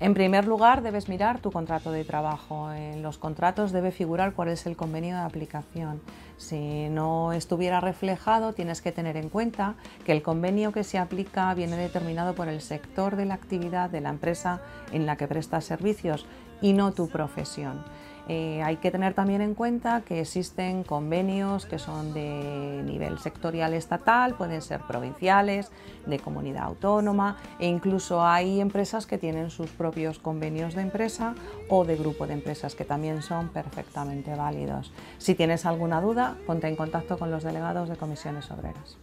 En primer lugar, debes mirar tu contrato de trabajo. En los contratos debe figurar cuál es el convenio de aplicación. Si no estuviera reflejado, tienes que tener en cuenta que el convenio que se aplica viene determinado por el sector de la actividad de la empresa en la que prestas servicios y no tu profesión. Eh, hay que tener también en cuenta que existen convenios que son de nivel sectorial estatal, pueden ser provinciales, de comunidad autónoma e incluso hay empresas que tienen sus propios convenios de empresa o de grupo de empresas que también son perfectamente válidos. Si tienes alguna duda, ponte en contacto con los delegados de comisiones obreras.